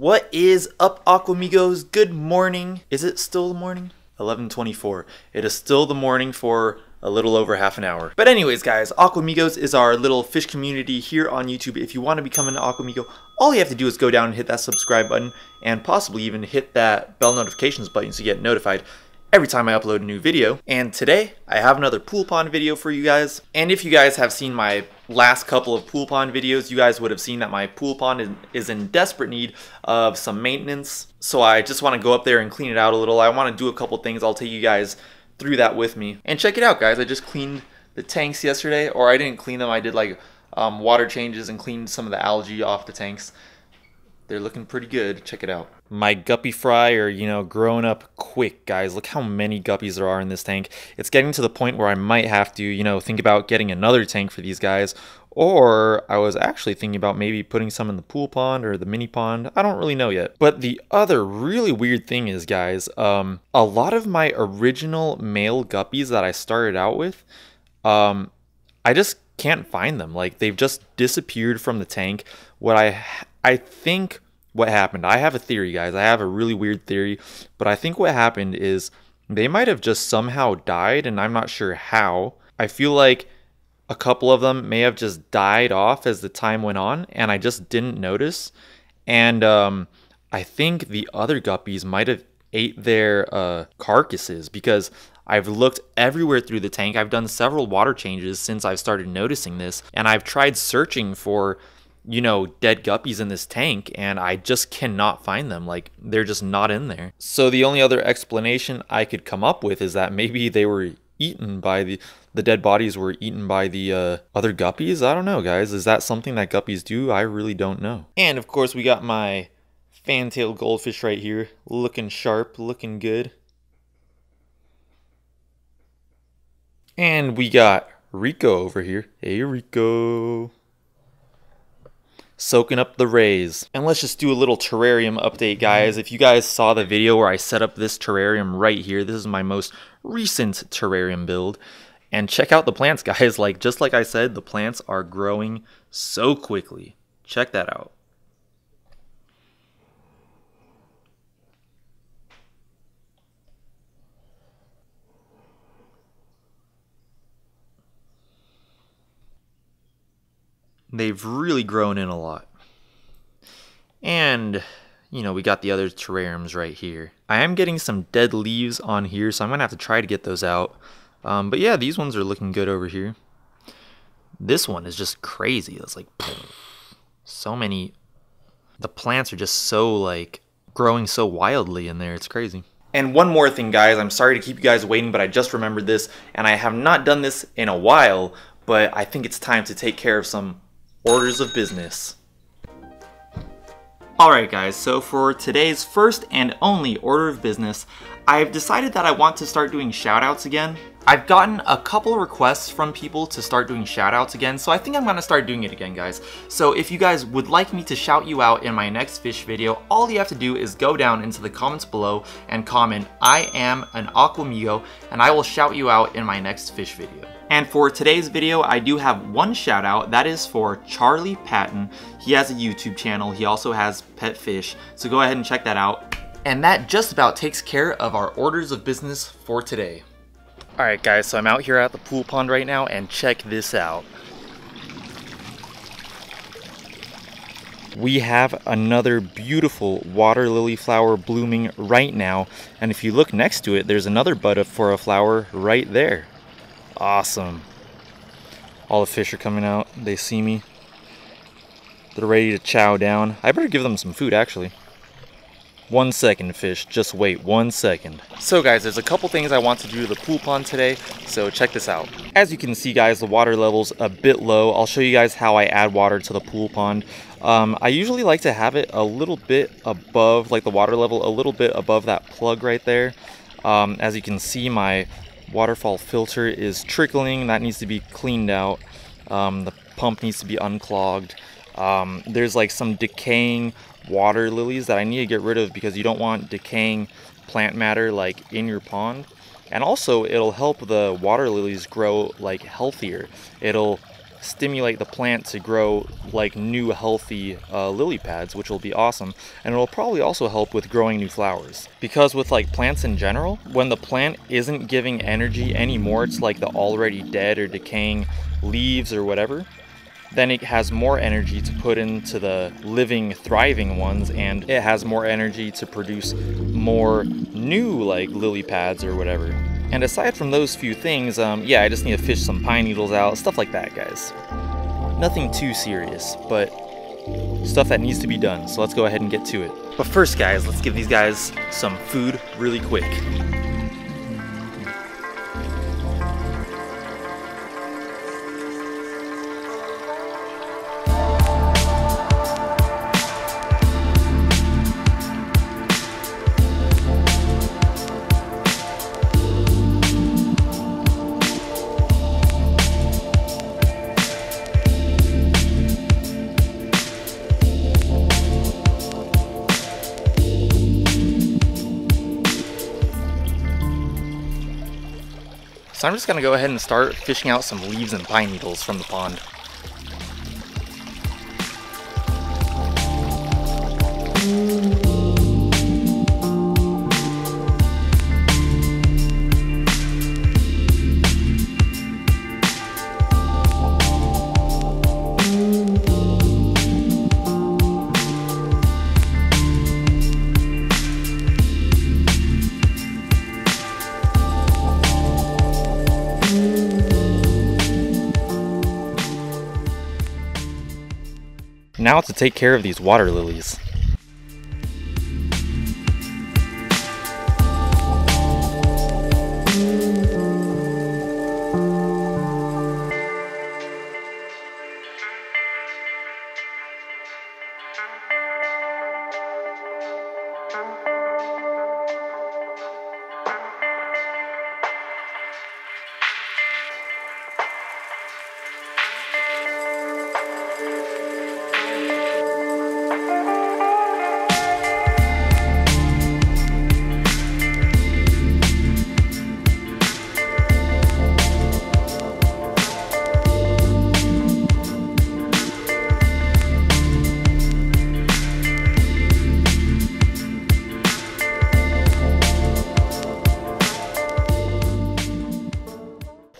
What is up, Aquamigos? Good morning. Is it still the morning? 11:24. It is still the morning for a little over half an hour. But anyways, guys, Aquamigos is our little fish community here on YouTube. If you want to become an Aquamigo, all you have to do is go down and hit that subscribe button and possibly even hit that bell notifications button so you get notified every time I upload a new video. And today, I have another pool pond video for you guys. And if you guys have seen my last couple of pool pond videos, you guys would have seen that my pool pond is, in desperate need of some maintenance. So I just want to go up there and clean it out a little. I want to do a couple things. I'll take you guys through that with me. And check it out, guys. I just cleaned the tanks yesterday, or I didn't clean them. I did like um, water changes and cleaned some of the algae off the tanks. They're looking pretty good. Check it out. My guppy fry are, you know, growing up quick, guys. Look how many guppies there are in this tank. It's getting to the point where I might have to, you know, think about getting another tank for these guys. Or I was actually thinking about maybe putting some in the pool pond or the mini pond. I don't really know yet. But the other really weird thing is, guys, um, a lot of my original male guppies that I started out with, um, I just can't find them. Like they've just disappeared from the tank. What I I think what happened, I have a theory, guys. I have a really weird theory, but I think what happened is they might have just somehow died, and I'm not sure how. I feel like a couple of them may have just died off as the time went on, and I just didn't notice. And um, I think the other guppies might have ate their uh, carcasses because I've looked everywhere through the tank. I've done several water changes since I've started noticing this, and I've tried searching for you know, dead guppies in this tank and I just cannot find them. Like they're just not in there. So the only other explanation I could come up with is that maybe they were eaten by the the dead bodies were eaten by the uh, other guppies. I don't know, guys. Is that something that guppies do? I really don't know. And of course, we got my fantail goldfish right here, looking sharp, looking good. And we got Rico over here. Hey, Rico soaking up the rays. And let's just do a little terrarium update, guys. If you guys saw the video where I set up this terrarium right here, this is my most recent terrarium build. And check out the plants, guys. Like, just like I said, the plants are growing so quickly. Check that out. They've really grown in a lot. And, you know, we got the other terrariums right here. I am getting some dead leaves on here, so I'm going to have to try to get those out. Um, but yeah, these ones are looking good over here. This one is just crazy. It's like so many. The plants are just so like growing so wildly in there. It's crazy. And one more thing, guys. I'm sorry to keep you guys waiting, but I just remembered this, and I have not done this in a while. But I think it's time to take care of some orders of business. Alright guys, so for today's first and only order of business, I've decided that I want to start doing shoutouts again. I've gotten a couple requests from people to start doing shoutouts again, so I think I'm gonna start doing it again, guys. So if you guys would like me to shout you out in my next fish video, all you have to do is go down into the comments below and comment, I am an Aquamigo, and I will shout you out in my next fish video. And for today's video, I do have one shout out. That is for Charlie Patton. He has a YouTube channel. He also has Pet Fish. So go ahead and check that out. And that just about takes care of our orders of business for today. Alright guys, so I'm out here at the pool pond right now and check this out. We have another beautiful water lily flower blooming right now. And if you look next to it, there's another bud for a flower right there. Awesome. All the fish are coming out. They see me. They're ready to chow down. I better give them some food, actually. One second, fish. Just wait one second. So guys, there's a couple things I want to do to the pool pond today, so check this out. As you can see guys, the water level's a bit low. I'll show you guys how I add water to the pool pond. Um, I usually like to have it a little bit above, like the water level, a little bit above that plug right there. Um, as you can see, my waterfall filter is trickling. That needs to be cleaned out. Um, the pump needs to be unclogged. Um, there's like some decaying water lilies that I need to get rid of because you don't want decaying plant matter like in your pond. And also it'll help the water lilies grow like healthier. It'll stimulate the plant to grow like new healthy uh, lily pads, which will be awesome. And it'll probably also help with growing new flowers. Because with like plants in general, when the plant isn't giving energy anymore, it's like the already dead or decaying leaves or whatever, then it has more energy to put into the living, thriving ones, and it has more energy to produce more new like lily pads or whatever. And aside from those few things, um, yeah, I just need to fish some pine needles out, stuff like that, guys. Nothing too serious, but stuff that needs to be done, so let's go ahead and get to it. But first, guys, let's give these guys some food really quick. So I'm just gonna go ahead and start fishing out some leaves and pine needles from the pond. Now to take care of these water lilies.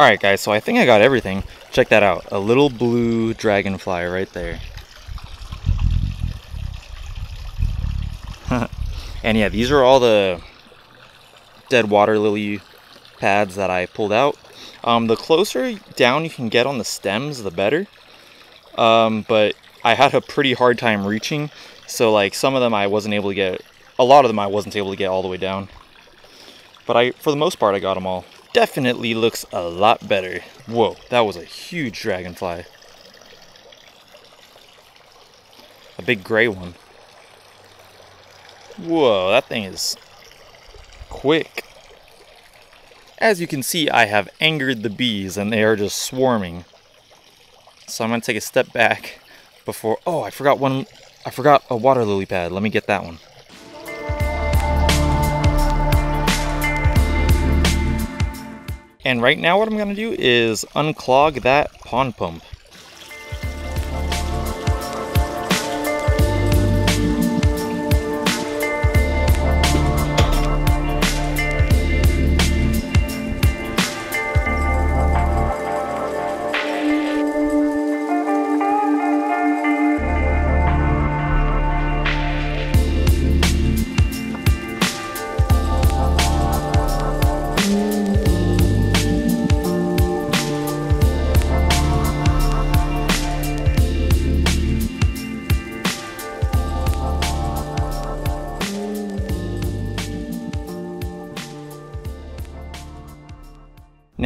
Alright guys, so I think I got everything. Check that out. A little blue dragonfly right there. and yeah, these are all the dead water lily pads that I pulled out. Um, the closer down you can get on the stems, the better. Um, but I had a pretty hard time reaching. So like some of them I wasn't able to get, a lot of them I wasn't able to get all the way down. But I, for the most part, I got them all definitely looks a lot better. Whoa, that was a huge dragonfly. A big gray one. Whoa, that thing is quick. As you can see, I have angered the bees and they are just swarming. So I'm gonna take a step back before, oh, I forgot one, I forgot a water lily pad. Let me get that one. And right now what I'm going to do is unclog that pond pump.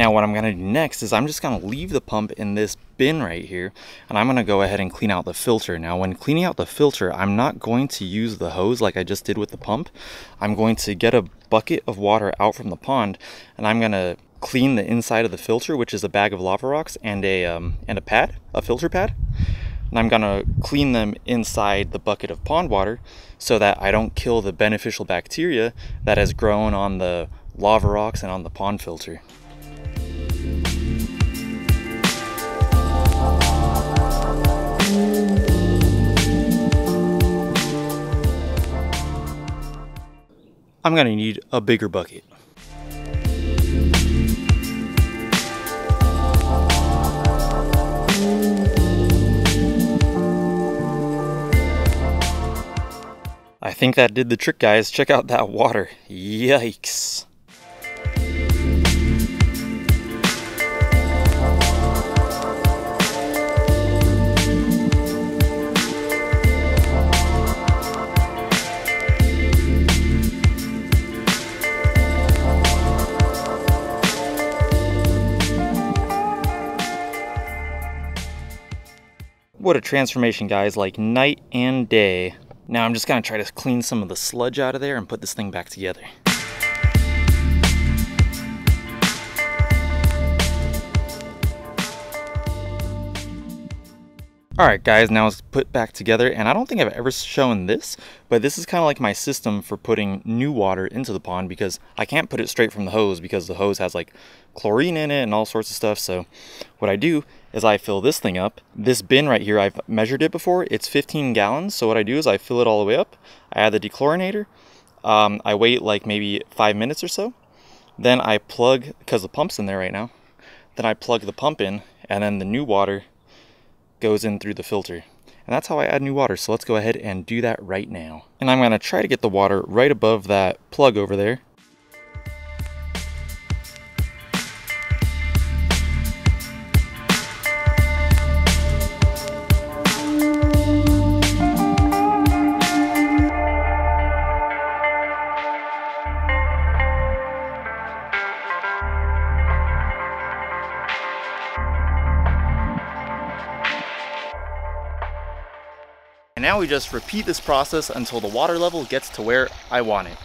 Now what I'm to do next is I'm just going to leave the pump in this bin right here and I'm going to go ahead and clean out the filter. Now when cleaning out the filter I'm not going to use the hose like I just did with the pump. I'm going to get a bucket of water out from the pond and I'm going to clean the inside of the filter which is a bag of lava rocks and a, um, and a pad, a filter pad. And I'm gonna clean them inside the bucket of pond water so that I don't kill the beneficial bacteria that has grown on the lava rocks and on the pond filter. I'm gonna need a bigger bucket. I think that did the trick, guys. Check out that water. Yikes. What a transformation, guys, like night and day. Now I'm just gonna try to clean some of the sludge out of there and put this thing back together. Alright guys, now it's put back together and I don't think I've ever shown this, but this is kind of like my system for putting new water into the pond because I can't put it straight from the hose because the hose has like chlorine in it and all sorts of stuff. So what I do is I fill this thing up. This bin right here, I've measured it before, it's 15 gallons. So what I do is I fill it all the way up, I add the dechlorinator, um, I wait like maybe five minutes or so. Then I plug, because the pump's in there right now, then I plug the pump in and then the new water goes in through the filter. And that's how I add new water. So let's go ahead and do that right now. And I'm gonna try to get the water right above that plug over there. We just repeat this process until the water level gets to where I want it.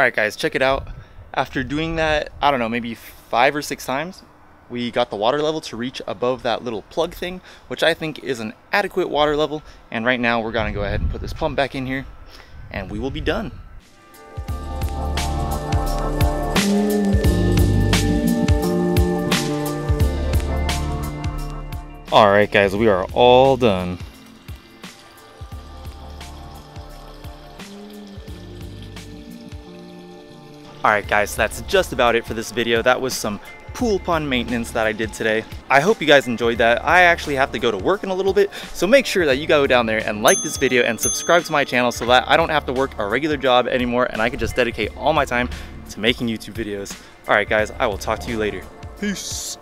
All right, guys, check it out. After doing that, I don't know, maybe five or six times, we got the water level to reach above that little plug thing, which I think is an adequate water level. And right now we're gonna go ahead and put this pump back in here and we will be done. All right, guys, we are all done. Alright guys, that's just about it for this video. That was some pool pond maintenance that I did today. I hope you guys enjoyed that. I actually have to go to work in a little bit, so make sure that you go down there and like this video and subscribe to my channel so that I don't have to work a regular job anymore and I can just dedicate all my time to making YouTube videos. Alright guys, I will talk to you later. Peace!